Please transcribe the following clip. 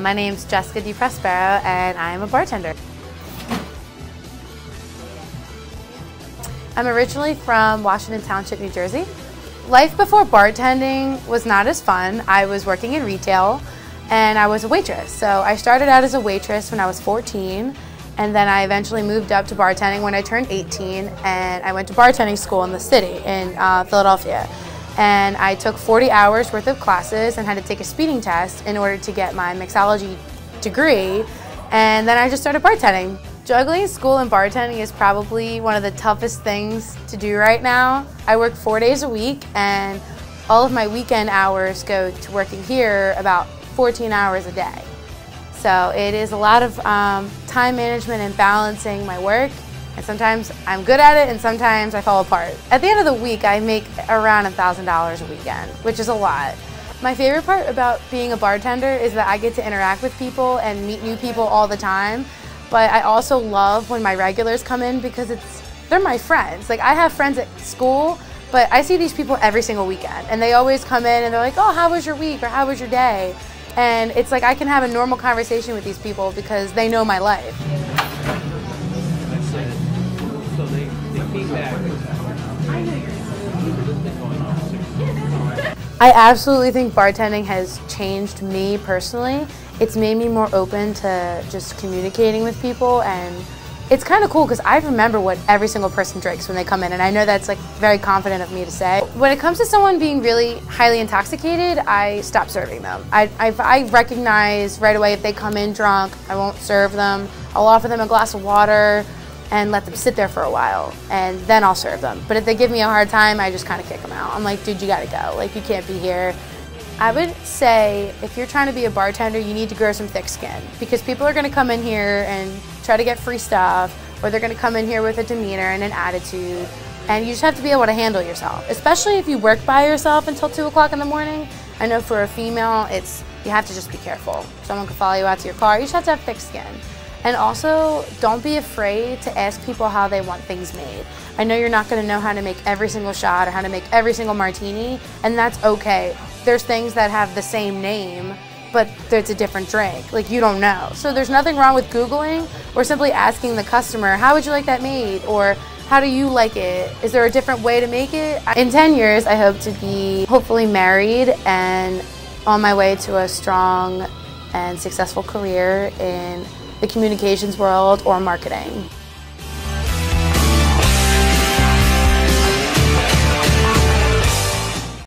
my name's Jessica DiProspero and I'm a bartender. I'm originally from Washington Township, New Jersey. Life before bartending was not as fun. I was working in retail and I was a waitress. So I started out as a waitress when I was 14 and then I eventually moved up to bartending when I turned 18 and I went to bartending school in the city in uh, Philadelphia. And I took 40 hours worth of classes and had to take a speeding test in order to get my mixology degree. And then I just started bartending. Juggling school and bartending is probably one of the toughest things to do right now. I work four days a week and all of my weekend hours go to working here about 14 hours a day. So it is a lot of um, time management and balancing my work and sometimes I'm good at it and sometimes I fall apart. At the end of the week I make around $1,000 a weekend, which is a lot. My favorite part about being a bartender is that I get to interact with people and meet new people all the time. But I also love when my regulars come in because it's they're my friends. Like I have friends at school, but I see these people every single weekend and they always come in and they're like, "Oh, how was your week?" or "How was your day?" And it's like I can have a normal conversation with these people because they know my life. I absolutely think bartending has changed me personally. It's made me more open to just communicating with people and it's kind of cool because I remember what every single person drinks when they come in and I know that's like very confident of me to say. When it comes to someone being really highly intoxicated, I stop serving them. I, I, I recognize right away if they come in drunk, I won't serve them. I'll offer them a glass of water and let them sit there for a while and then I'll serve them. But if they give me a hard time, I just kind of kick them out. I'm like, dude, you gotta go. Like, you can't be here. I would say if you're trying to be a bartender, you need to grow some thick skin because people are gonna come in here and try to get free stuff or they're gonna come in here with a demeanor and an attitude and you just have to be able to handle yourself, especially if you work by yourself until 2 o'clock in the morning. I know for a female, it's you have to just be careful. Someone could follow you out to your car. You just have to have thick skin. And also, don't be afraid to ask people how they want things made. I know you're not gonna know how to make every single shot or how to make every single martini, and that's okay. There's things that have the same name, but it's a different drink. Like, you don't know. So there's nothing wrong with Googling or simply asking the customer, how would you like that made? Or how do you like it? Is there a different way to make it? In 10 years, I hope to be hopefully married and on my way to a strong and successful career in the communications world or marketing.